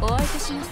お相手します。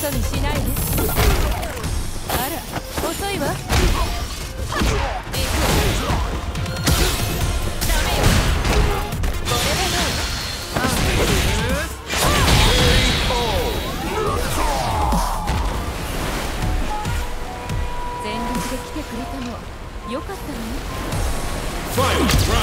そ見しないで。あら遅いわ。全力で来てくれたの。よかったわね。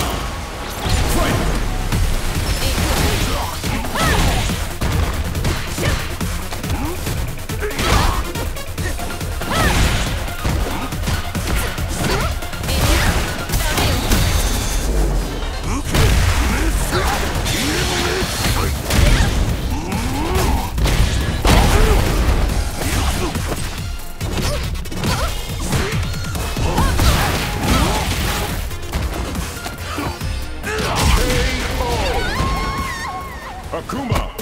Akuma!